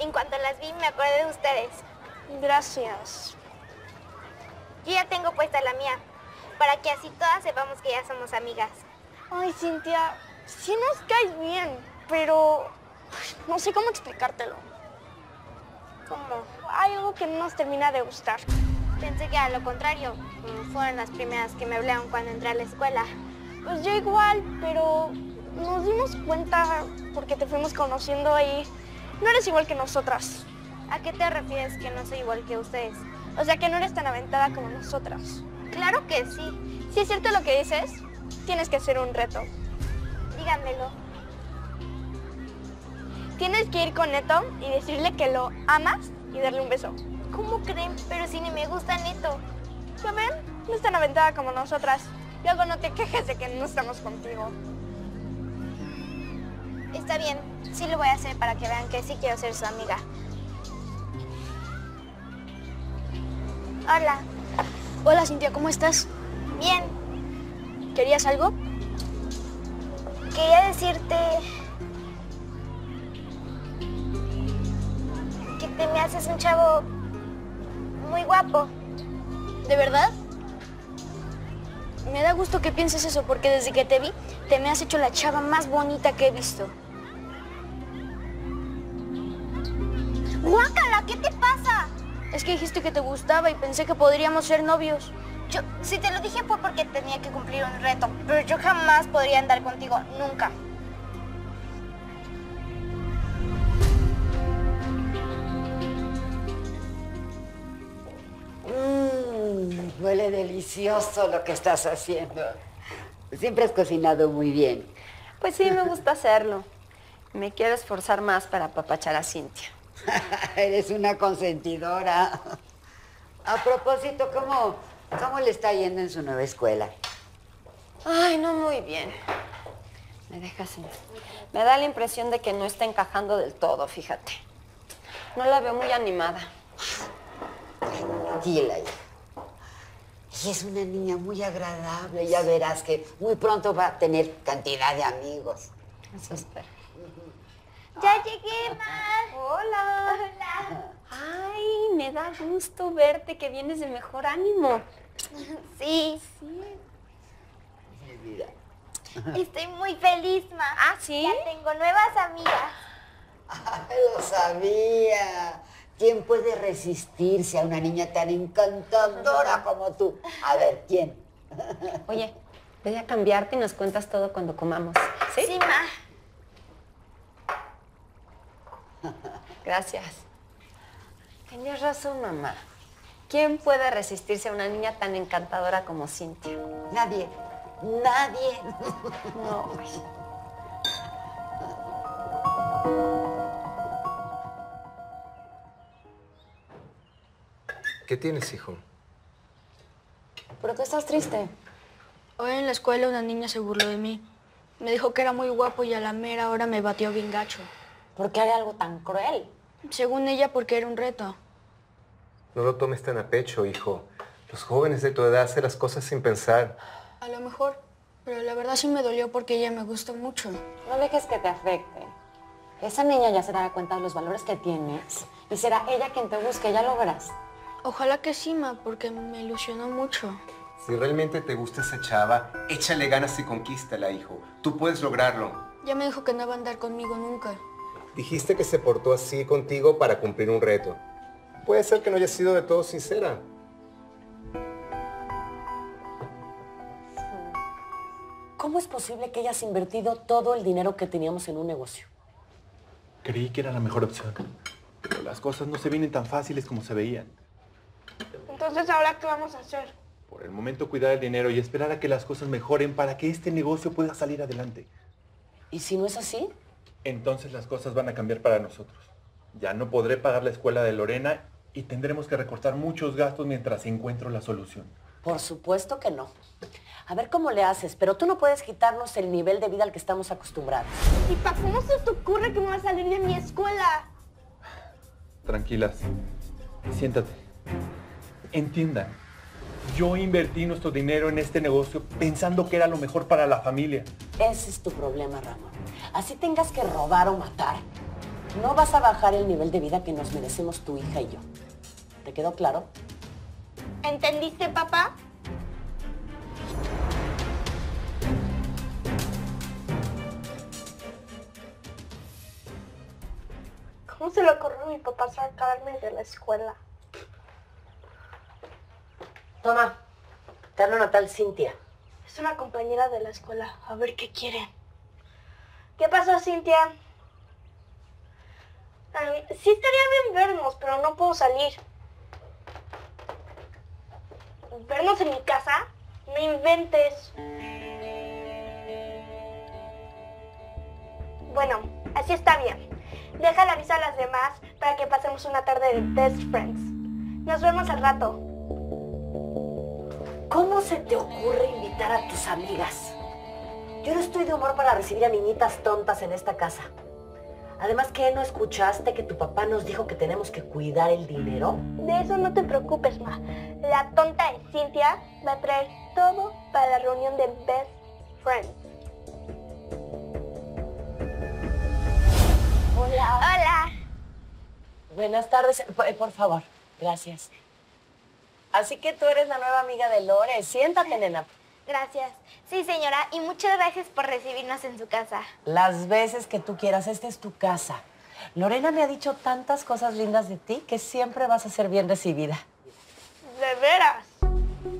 En cuanto las vi, me acordé de ustedes. Gracias. Yo ya tengo puesta la mía, para que así todas sepamos que ya somos amigas. Ay, Cintia, sí nos caes bien, pero no sé cómo explicártelo. ¿Cómo? Hay algo que no nos termina de gustar. Pensé que era lo contrario, como fueron las primeras que me hablaron cuando entré a la escuela. Pues yo igual, pero nos dimos cuenta porque te fuimos conociendo y no eres igual que nosotras. ¿A qué te refieres que no soy igual que ustedes? O sea que no eres tan aventada como nosotras. Claro que sí. Si es cierto lo que dices, tienes que hacer un reto. Díganmelo. Tienes que ir con Neto y decirle que lo amas y darle un beso. ¿Cómo creen? Pero si ni me gusta Neto. ¿Ya ven? No es tan aventada como nosotras. Luego no te quejes de que no estamos contigo. Está bien, sí lo voy a hacer para que vean que sí quiero ser su amiga. Hola. Hola Cintia, ¿cómo estás? Bien. ¿Querías algo? Quería decirte que te me haces un chavo muy guapo. ¿De verdad? Me da gusto que pienses eso porque desde que te vi te me has hecho la chava más bonita que he visto. Es que dijiste que te gustaba y pensé que podríamos ser novios. Yo, si te lo dije fue porque tenía que cumplir un reto, pero yo jamás podría andar contigo, nunca. Mmm, huele delicioso lo que estás haciendo. Siempre has cocinado muy bien. Pues sí, me gusta hacerlo. Me quiero esforzar más para apapachar a Cintia. Eres una consentidora. A propósito, ¿cómo, ¿cómo le está yendo en su nueva escuela? Ay, no muy bien. Me deja así. Me da la impresión de que no está encajando del todo, fíjate. No la veo muy animada. Tranquila, hija. Y es una niña muy agradable. Ya verás que muy pronto va a tener cantidad de amigos. Eso espero. Ya llegué, Ma. Hola. Hola. Ay, me da gusto verte que vienes de mejor ánimo. Sí, vida. estoy muy feliz, Ma. ¿Ah, sí? Ya tengo nuevas amigas. Ay, lo sabía. ¿Quién puede resistirse a una niña tan encantadora como tú? A ver, ¿quién? Oye, voy a cambiarte y nos cuentas todo cuando comamos. ¿Sí? Sí, Ma. Gracias. Tenías razón, mamá. ¿Quién puede resistirse a una niña tan encantadora como Cintia? Nadie. Nadie. No, güey. ¿Qué tienes, hijo? ¿Pero qué estás triste? Hoy en la escuela una niña se burló de mí. Me dijo que era muy guapo y a la mera hora me batió bien gacho. ¿Por qué haría algo tan cruel? Según ella, porque era un reto. No lo tomes tan a pecho, hijo. Los jóvenes de tu edad hacen las cosas sin pensar. A lo mejor, pero la verdad sí me dolió porque ella me gustó mucho. No dejes que te afecte. Esa niña ya se dará cuenta de los valores que tienes y será ella quien te busque, ya lo verás. Ojalá que sí, ma, porque me ilusionó mucho. Si realmente te gusta esa chava, échale ganas y conquístala, hijo. Tú puedes lograrlo. Ya me dijo que no va a andar conmigo nunca. Dijiste que se portó así contigo para cumplir un reto. Puede ser que no haya sido de todo sincera. ¿Cómo es posible que hayas invertido todo el dinero que teníamos en un negocio? Creí que era la mejor opción. Pero las cosas no se vienen tan fáciles como se veían. Entonces, ¿ahora qué vamos a hacer? Por el momento cuidar el dinero y esperar a que las cosas mejoren para que este negocio pueda salir adelante. ¿Y si no es así? Entonces las cosas van a cambiar para nosotros. Ya no podré pagar la escuela de Lorena y tendremos que recortar muchos gastos mientras encuentro la solución. Por supuesto que no. A ver cómo le haces, pero tú no puedes quitarnos el nivel de vida al que estamos acostumbrados. ¿Y pa' cómo se te ocurre que me va a salir de mi escuela? Tranquilas. Siéntate. Entiendan. Yo invertí nuestro dinero en este negocio pensando que era lo mejor para la familia. Ese es tu problema, Ramón. Así tengas que robar o matar. No vas a bajar el nivel de vida que nos merecemos tu hija y yo. ¿Te quedó claro? ¿Entendiste, papá? ¿Cómo se le ocurrió a mi papá sacarme de la escuela? Toma, te hablo Natal Cintia. Es una compañera de la escuela. A ver qué quiere. ¿Qué pasó, Cintia? Sí estaría bien vernos, pero no puedo salir. ¿Vernos en mi casa? No inventes. Bueno, así está bien. Déjale avisar a las demás para que pasemos una tarde de best friends. Nos vemos al rato. ¿Cómo se te ocurre invitar a tus amigas? Yo no estoy de humor para recibir a niñitas tontas en esta casa. Además, ¿qué no escuchaste que tu papá nos dijo que tenemos que cuidar el dinero? De eso no te preocupes, ma. La tonta de Cintia va a traer todo para la reunión de Best Friends. Hola. Hola. Buenas tardes. Por, por favor, gracias. Así que tú eres la nueva amiga de Lore. Siéntate, nena. Gracias. Sí, señora, y muchas gracias por recibirnos en su casa. Las veces que tú quieras, esta es tu casa. Lorena me ha dicho tantas cosas lindas de ti que siempre vas a ser bien recibida. ¿De veras?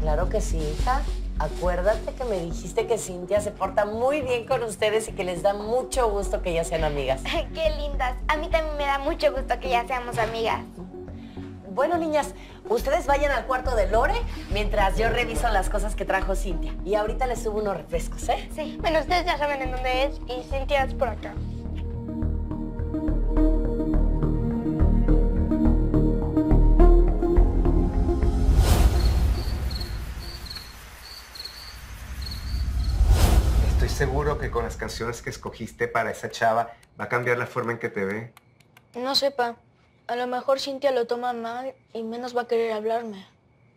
Claro que sí, hija. Acuérdate que me dijiste que Cintia se porta muy bien con ustedes y que les da mucho gusto que ya sean amigas. Qué lindas. A mí también me da mucho gusto que ya seamos amigas. Bueno, niñas, ustedes vayan al cuarto de Lore mientras yo reviso las cosas que trajo Cintia. Y ahorita les subo unos refrescos, ¿eh? Sí. Bueno, ustedes ya saben en dónde es y Cintia es por acá. Estoy seguro que con las canciones que escogiste para esa chava va a cambiar la forma en que te ve. No sepa. A lo mejor Cintia lo toma mal y menos va a querer hablarme.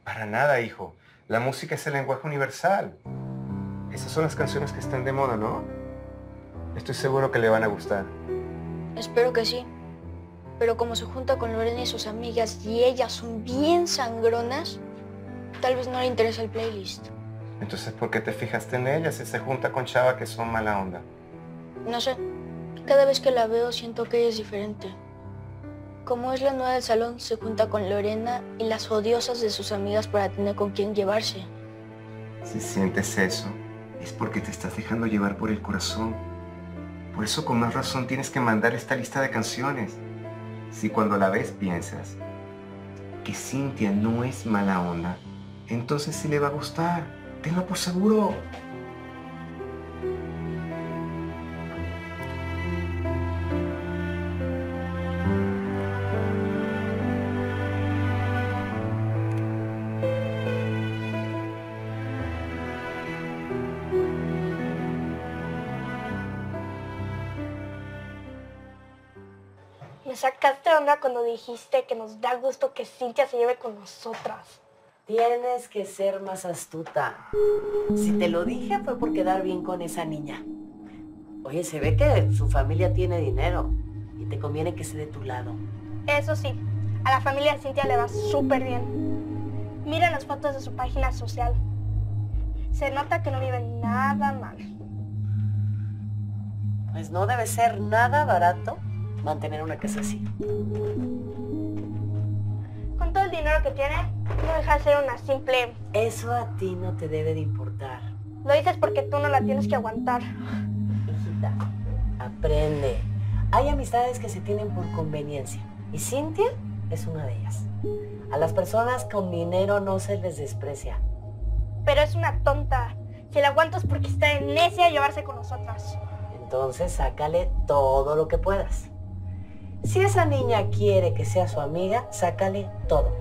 Para nada, hijo. La música es el lenguaje universal. Esas son las canciones que están de moda, ¿no? Estoy seguro que le van a gustar. Espero que sí. Pero como se junta con Lorena y sus amigas y ellas son bien sangronas, tal vez no le interesa el playlist. Entonces, ¿por qué te fijaste en ella si se junta con chava que son mala onda? No sé. Cada vez que la veo siento que ella es diferente. Como es la nueva del salón, se junta con Lorena y las odiosas de sus amigas para tener con quién llevarse. Si sientes eso, es porque te estás dejando llevar por el corazón. Por eso con más razón tienes que mandar esta lista de canciones. Si cuando la ves piensas que Cintia no es mala onda, entonces sí le va a gustar. Tenlo por seguro. Cuando dijiste que nos da gusto que Cintia se lleve con nosotras. Tienes que ser más astuta. Si te lo dije fue por quedar bien con esa niña. Oye, se ve que su familia tiene dinero y te conviene que esté de tu lado. Eso sí, a la familia de Cintia le va súper bien. Mira las fotos de su página social. Se nota que no viven nada mal. Pues no debe ser nada barato mantener una casa así. Con todo el dinero que tiene, no deja de ser una simple... Eso a ti no te debe de importar. Lo dices porque tú no la tienes que aguantar. Hijita, aprende. Hay amistades que se tienen por conveniencia. Y Cintia es una de ellas. A las personas con dinero no se les desprecia. Pero es una tonta. Si la aguantas porque está en necia a llevarse con nosotras. Entonces sácale todo lo que puedas. Si esa niña quiere que sea su amiga, sácale todo.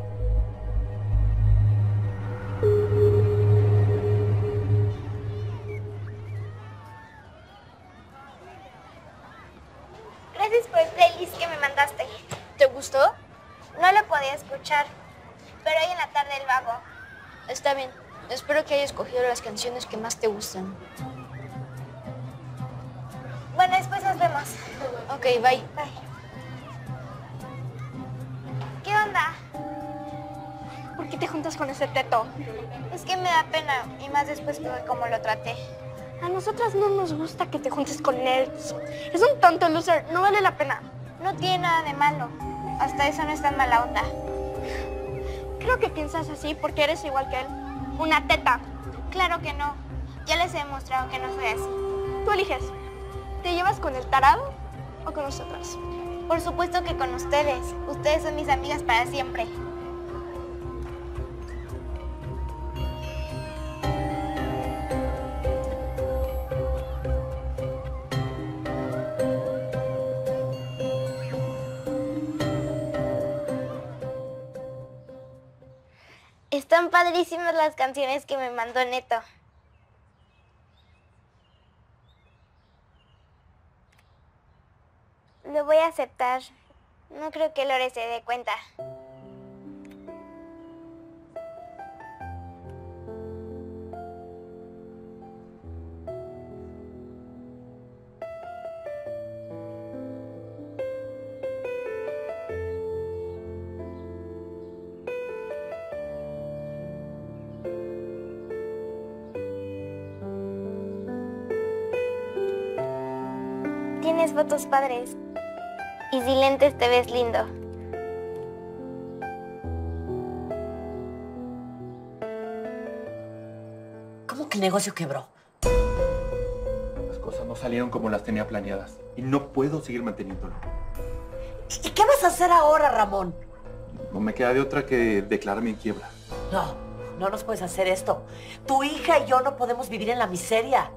Gracias por el playlist que me mandaste. ¿Te gustó? No lo podía escuchar, pero hoy en la tarde el vago. Está bien. Espero que hayas escogido las canciones que más te gustan. Bueno, después nos vemos. Ok, bye. Bye. Onda? ¿Por qué te juntas con ese teto? Es que me da pena, y más después que como lo traté. A nosotras no nos gusta que te juntes con él. Es un tonto loser, no vale la pena. No tiene nada de malo. Hasta eso no es tan mala onda. Creo que piensas así porque eres igual que él. Una teta. Claro que no. Ya les he demostrado que no soy así. Tú eliges. ¿Te llevas con el tarado o con nosotras? Por supuesto que con ustedes. Ustedes son mis amigas para siempre. Están padrísimas las canciones que me mandó Neto. Lo voy a aceptar. No creo que Lore se dé cuenta. Tienes fotos padres. Y sin lentes te ves lindo. ¿Cómo que el negocio quebró? Las cosas no salieron como las tenía planeadas y no puedo seguir manteniéndolo. ¿Y qué vas a hacer ahora, Ramón? No me queda de otra que declararme en quiebra. No, no nos puedes hacer esto. Tu hija y yo no podemos vivir en la miseria.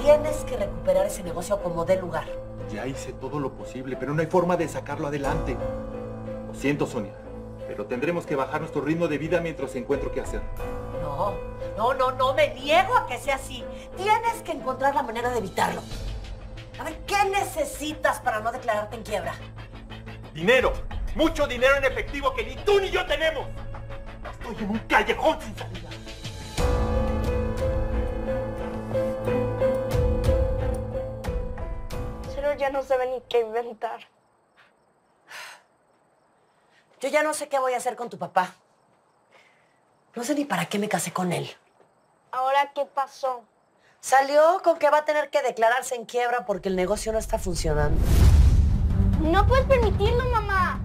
Tienes que recuperar ese negocio como dé lugar. Ya hice todo lo posible, pero no hay forma de sacarlo adelante. Lo siento, Sonia, pero tendremos que bajar nuestro ritmo de vida mientras encuentro qué hacer. No, no, no, no, me niego a que sea así. Tienes que encontrar la manera de evitarlo. A ver, ¿qué necesitas para no declararte en quiebra? Dinero, mucho dinero en efectivo que ni tú ni yo tenemos. Estoy en un callejón sin salida. Ya no sabe ni qué inventar. Yo ya no sé qué voy a hacer con tu papá. No sé ni para qué me casé con él. ¿Ahora qué pasó? Salió con que va a tener que declararse en quiebra porque el negocio no está funcionando. No puedes permitirlo, mamá.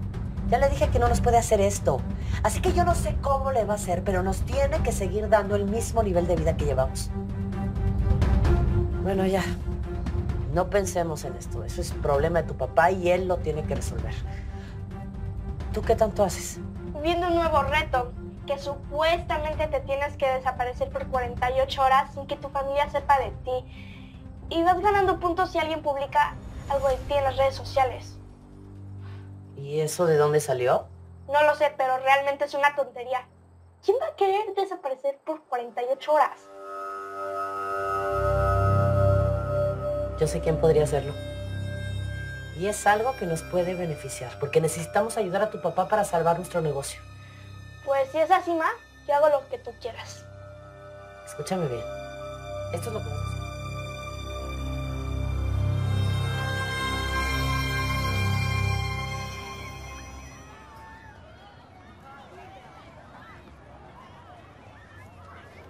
Ya le dije que no nos puede hacer esto. Así que yo no sé cómo le va a hacer, pero nos tiene que seguir dando el mismo nivel de vida que llevamos. Bueno, ya. No pensemos en esto. Eso es problema de tu papá y él lo tiene que resolver. ¿Tú qué tanto haces? Viendo un nuevo reto, que supuestamente te tienes que desaparecer por 48 horas sin que tu familia sepa de ti. Y vas ganando puntos si alguien publica algo de ti en las redes sociales. ¿Y eso de dónde salió? No lo sé, pero realmente es una tontería. ¿Quién va a querer desaparecer por 48 horas? Yo sé quién podría hacerlo. Y es algo que nos puede beneficiar, porque necesitamos ayudar a tu papá para salvar nuestro negocio. Pues si es así, ma, yo hago lo que tú quieras. Escúchame bien. Esto es lo que vamos a hacer.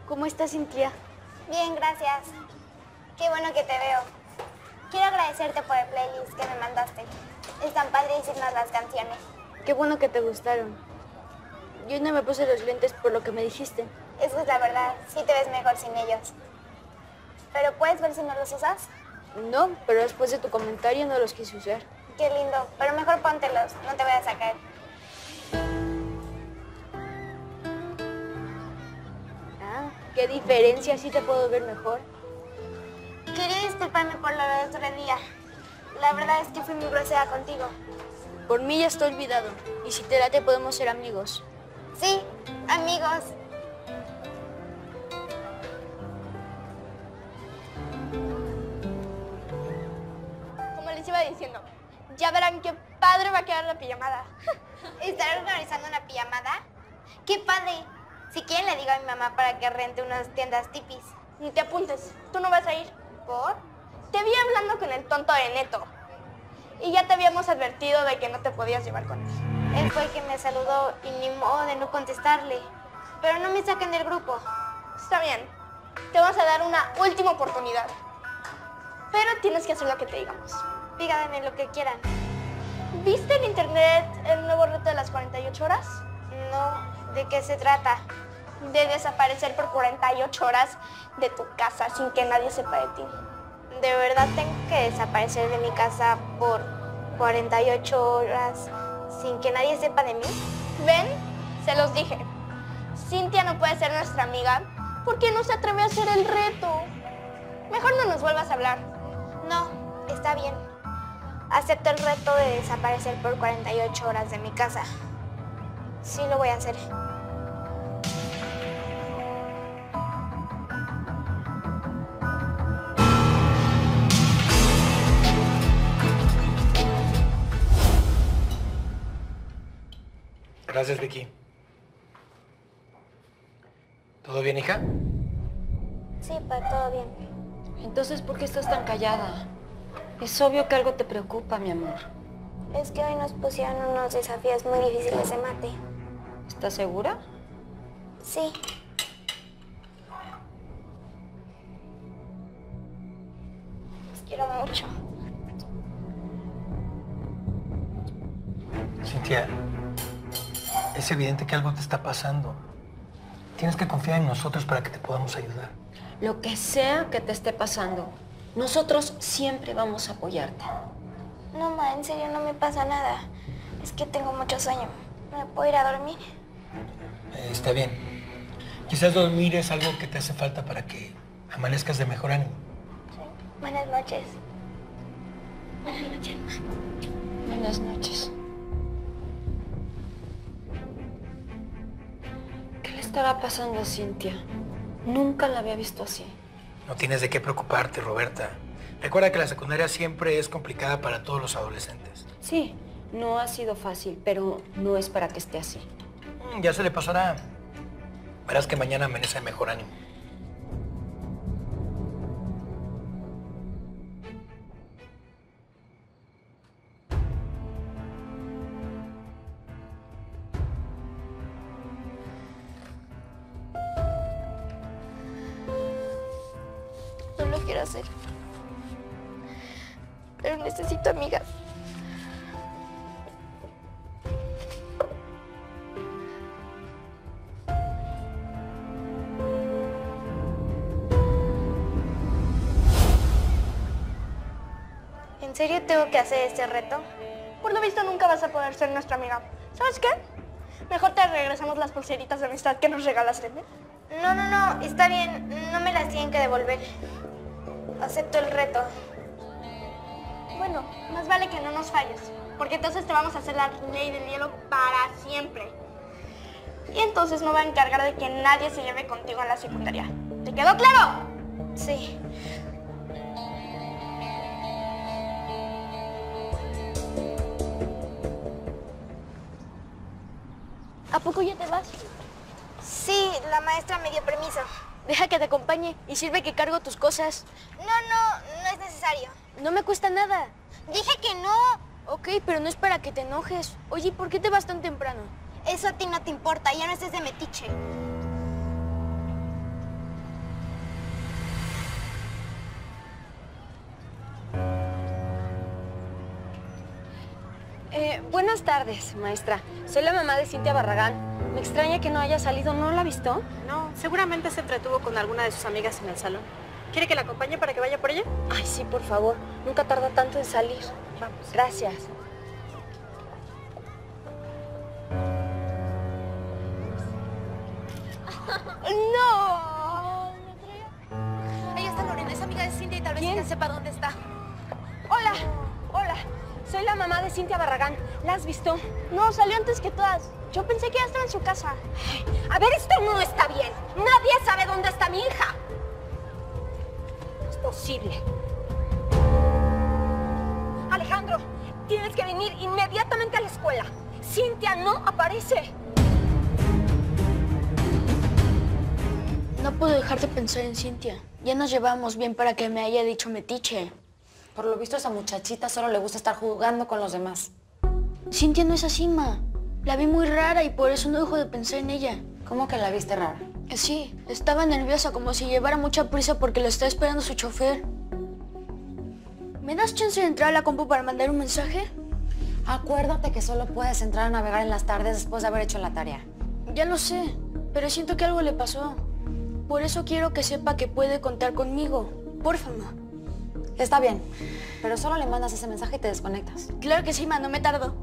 ¿Cómo estás, Cintia? Bien, gracias. Qué bueno que te veo. Quiero agradecerte por el playlist que me mandaste. Están padrísimas las canciones. Qué bueno que te gustaron. Yo no me puse los lentes por lo que me dijiste. Eso es la verdad. Sí te ves mejor sin ellos. Pero puedes ver si no los usas. No, pero después de tu comentario no los quise usar. Qué lindo. Pero mejor póntelos. No te vayas a caer. Ah, qué diferencia, así te puedo ver mejor. Quería disculparme por lo del otro día. La verdad es que fui muy grosera contigo. Por mí ya está olvidado. Y si te late podemos ser amigos. Sí, amigos. Como les iba diciendo, ya verán qué padre va a quedar la pijamada. ¿Estar organizando una pijamada? ¡Qué padre! Si quieren le digo a mi mamá para que rente unas tiendas tipis. Ni te apuntes, tú no vas a ir. Te vi hablando con el tonto de Neto. Y ya te habíamos advertido de que no te podías llevar con él. Él fue el que me saludó y ni modo de no contestarle. Pero no me saquen del grupo. Está bien. Te vamos a dar una última oportunidad. Pero tienes que hacer lo que te digamos. Díganme lo que quieran. ¿Viste en internet el nuevo reto de las 48 horas? No, ¿de qué se trata? De desaparecer por 48 horas de tu casa sin que nadie sepa de ti. ¿De verdad tengo que desaparecer de mi casa por 48 horas sin que nadie sepa de mí? ¿Ven? Se los dije. Cintia no puede ser nuestra amiga porque no se atreve a hacer el reto. Mejor no nos vuelvas a hablar. No, está bien. Acepto el reto de desaparecer por 48 horas de mi casa. Sí lo voy a hacer. Gracias, Vicky. ¿Todo bien, hija? Sí, pa, todo bien. Entonces, ¿por qué estás tan callada? Es obvio que algo te preocupa, mi amor. Es que hoy nos pusieron unos desafíos muy difíciles de mate. ¿Estás segura? Sí. Los quiero mucho. Cintia, es evidente que algo te está pasando. Tienes que confiar en nosotros para que te podamos ayudar. Lo que sea que te esté pasando, nosotros siempre vamos a apoyarte. No, ma, en serio no me pasa nada. Es que tengo mucho sueño. ¿Me puedo ir a dormir? Eh, está bien. Quizás dormir es algo que te hace falta para que amanezcas de mejor ánimo. Buenas noches. Buenas noches. Buenas noches. Estará pasando a Cintia? Nunca la había visto así. No tienes de qué preocuparte, Roberta. Recuerda que la secundaria siempre es complicada para todos los adolescentes. Sí, no ha sido fácil, pero no es para que esté así. Mm, Ya se le pasará. Verás que mañana amanece de mejor ánimo. ¿En serio tengo que hacer este reto? Por lo visto nunca vas a poder ser nuestra amiga. ¿Sabes qué? Mejor te regresamos las pulseritas de amistad que nos regalaste. ¿eh? No, no, no, está bien. No me las tienen que devolver. Acepto el reto. Bueno, más vale que no nos falles, porque entonces te vamos a hacer la ley del hielo para siempre. Y entonces me voy a encargar de que nadie se lleve contigo a la secundaria. ¿Te quedó claro? Sí. ¿A poco ya te vas? Sí, la maestra me dio permiso. Deja que te acompañe y sirve que cargo tus cosas. No, no, no es necesario. No me cuesta nada. Dije que no. Ok, pero no es para que te enojes. Oye, ¿por qué te vas tan temprano? Eso a ti no te importa, ya no estés de metiche. Buenas tardes, maestra. Soy la mamá de Cintia Barragán. Me extraña que no haya salido. ¿No la ha visto? No, seguramente se entretuvo con alguna de sus amigas en el salón. ¿Quiere que la acompañe para que vaya por ella? Ay, sí, por favor. Nunca tarda tanto en salir. Vamos. Gracias. ¡No! Ahí está Lorena, es amiga de Cintia y tal vez ella sepa dónde está. Hola, hola. Soy la mamá de Cintia Barragán. ¿La has visto? No, salió antes que todas. Yo pensé que ya estaba en su casa. A ver, esto no está bien. Nadie sabe dónde está mi hija. No es posible. Alejandro, tienes que venir inmediatamente a la escuela. Cintia no aparece. No puedo dejar de pensar en Cintia. Ya nos llevamos bien para que me haya dicho metiche. Por lo visto, a esa muchachita solo le gusta estar jugando con los demás. Cintia no es así, ma. La vi muy rara y por eso no dejo de pensar en ella. ¿Cómo que la viste rara? Eh, Sí, estaba nerviosa como si llevara mucha prisa porque lo está esperando su chofer. ¿Me das chance de entrar a la compu para mandar un mensaje? Acuérdate que solo puedes entrar a navegar en las tardes después de haber hecho la tarea. Ya lo sé, pero siento que algo le pasó. Por eso quiero que sepa que puede contar conmigo. Porfa, ma. Está bien, pero solo le mandas ese mensaje y te desconectas. Claro que sí, ma, no me tardo.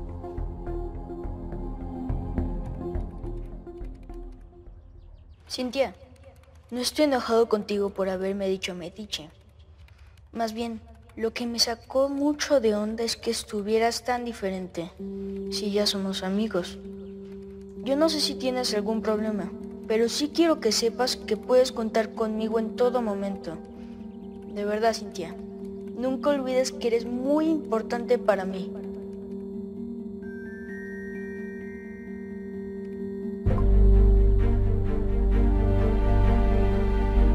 Cintia, no estoy enojado contigo por haberme dicho metiche. Más bien, lo que me sacó mucho de onda es que estuvieras tan diferente. Si ya somos amigos. Yo no sé si tienes algún problema, pero sí quiero que sepas que puedes contar conmigo en todo momento. De verdad, Cintia. Nunca olvides que eres muy importante para mí.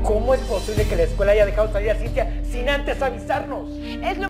¿Cómo es posible que la escuela haya dejado salir a Cintia sin antes avisarnos? Es lo